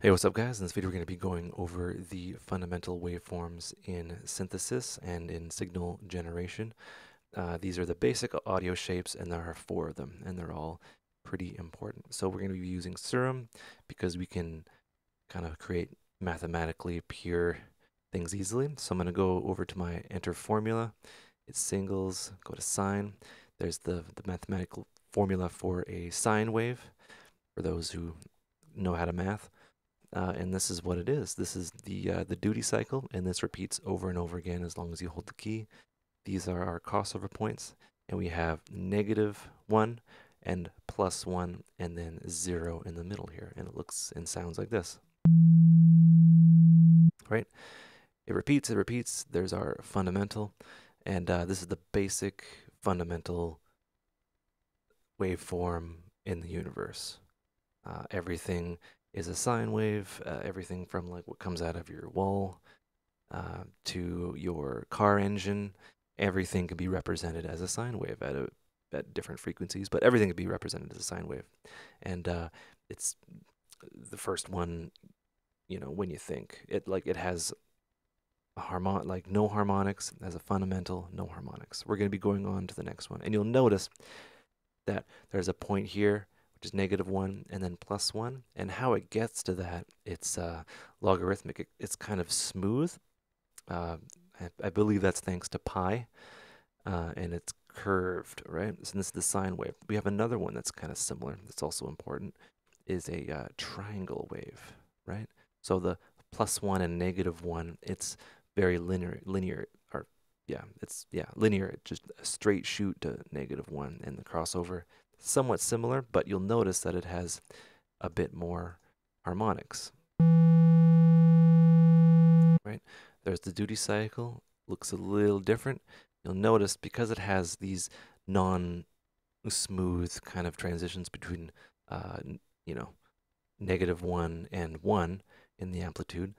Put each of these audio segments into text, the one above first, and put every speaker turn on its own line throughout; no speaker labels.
Hey, what's up guys? In this video we're going to be going over the fundamental waveforms in synthesis and in signal generation. Uh, these are the basic audio shapes and there are four of them and they're all pretty important. So we're going to be using Serum because we can kind of create mathematically pure things easily. So I'm going to go over to my enter formula. It's singles, go to sine. There's the, the mathematical formula for a sine wave for those who know how to math. Uh, and this is what it is. This is the uh, the duty cycle, and this repeats over and over again as long as you hold the key. These are our crossover points, and we have negative 1 and plus 1, and then 0 in the middle here. And it looks and sounds like this. Right? It repeats, it repeats. There's our fundamental, and uh, this is the basic fundamental waveform in the universe. Uh, everything is a sine wave. Uh, everything from like what comes out of your wall uh, to your car engine, everything can be represented as a sine wave at a, at different frequencies, but everything can be represented as a sine wave, and uh, it's the first one. You know, when you think it, like it has a harmon like no harmonics as a fundamental, no harmonics. We're going to be going on to the next one, and you'll notice that there's a point here which is negative 1, and then plus 1. And how it gets to that, it's uh, logarithmic. It, it's kind of smooth. Uh, I, I, believe that's thanks to pi, uh, and it's curved, right? So this is the sine wave. We have another one that's kind of similar, that's also important, is a uh, triangle wave, right? So the plus 1 and negative 1, it's very linear, linear or yeah, it's yeah, linear, just a straight shoot to negative 1 and the crossover somewhat similar, but you'll notice that it has a bit more harmonics. Right? There's the duty cycle, looks a little different. You'll notice because it has these non-smooth kind of transitions between, uh, you know, negative 1 and 1 in the amplitude,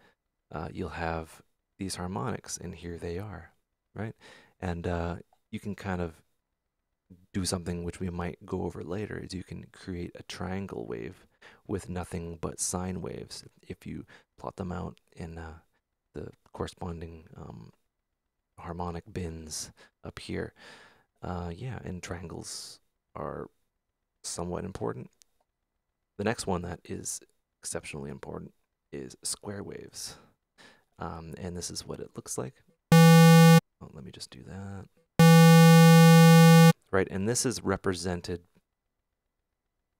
uh, you'll have these harmonics, and here they are, right? And uh, you can kind of do something which we might go over later is you can create a triangle wave with nothing but sine waves if you plot them out in uh, the corresponding um, harmonic bins up here. Uh, yeah, and triangles are somewhat important. The next one that is exceptionally important is square waves. Um, and this is what it looks like. Oh, let me just do that right? And this is represented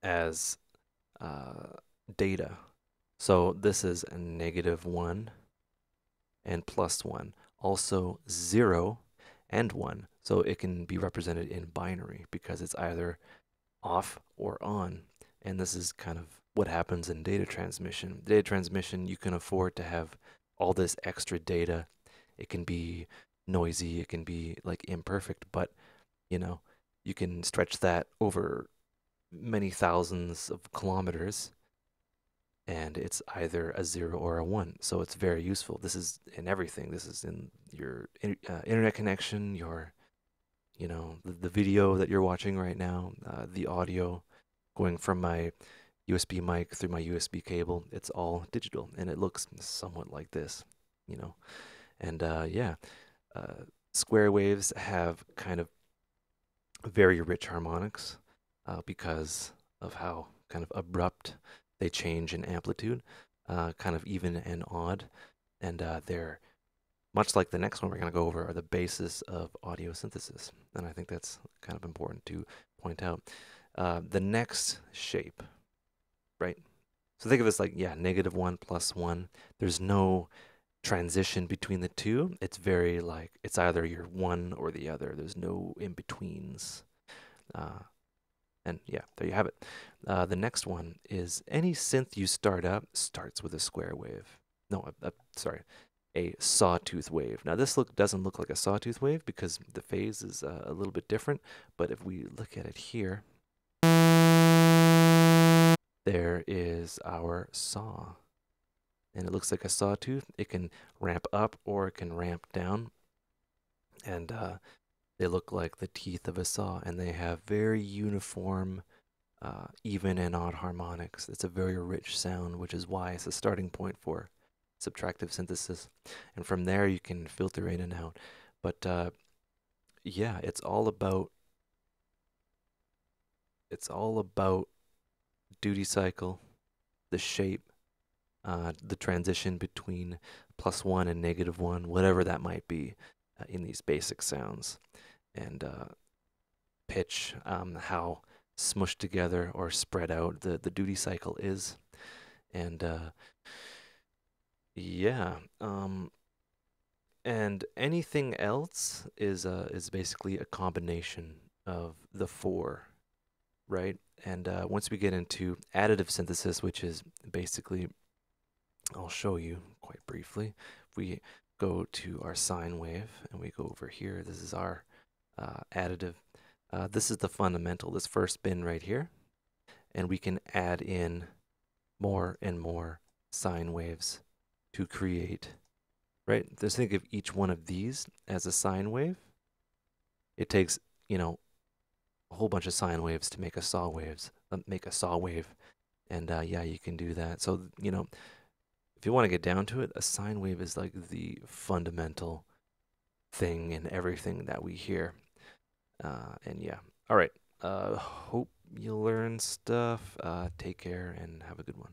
as uh, data. So this is a negative 1 and plus 1. Also 0 and 1. So it can be represented in binary because it's either off or on. And this is kind of what happens in data transmission. Data transmission, you can afford to have all this extra data. It can be noisy, it can be like imperfect, but you know, you can stretch that over many thousands of kilometers and it's either a zero or a one. So it's very useful. This is in everything. This is in your uh, internet connection, your, you know, the, the, video that you're watching right now, uh, the audio going from my USB mic through my USB cable. It's all digital and it looks somewhat like this, you know. And uh, yeah, uh, square waves have kind of very rich harmonics uh, because of how kind of abrupt they change in amplitude, uh, kind of even and odd. And uh, they're much like the next one we're going to go over are the basis of audio synthesis. And I think that's kind of important to point out. Uh, the next shape, right? So think of this like, yeah, negative one plus one. There's no transition between the two. It's very like it's either you're one or the other. There's no in betweens. Uh, and yeah, there you have it. Uh, the next one is any synth you start up starts with a square wave. No, sorry, a sawtooth wave. Now this look doesn't look like a sawtooth wave because the phase is uh, a little bit different. But if we look at it here, there is our saw and it looks like a sawtooth. It can ramp up or it can ramp down. And uh, they look like the teeth of a saw, and they have very uniform uh, even and odd harmonics. It's a very rich sound, which is why it's a starting point for subtractive synthesis. And from there, you can filter in and out. But uh, yeah, it's all about it's all about duty cycle, the shape, uh, the transition between plus one and negative one, whatever that might be uh, in these basic sounds, and uh, pitch, um, how smushed together or spread out the, the duty cycle is. And uh, yeah, um, and anything else is uh, is basically a combination of the four, right? And uh, once we get into additive synthesis, which is basically, I'll show you quite briefly. If we go to our sine wave and we go over here, this is our uh, additive. Uh, this is the fundamental, this first bin right here. And we can add in more and more sine waves to create, right? Just think of each one of these as a sine wave. It takes, you know, a whole bunch of sine waves to make a saw waves, uh, make a saw wave. And uh, yeah, you can do that. So, you know, if you want to get down to it, a sine wave is like the fundamental thing in everything that we hear. Uh, and yeah, all right. Uh, hope you learn stuff. Uh, take care and have a good one.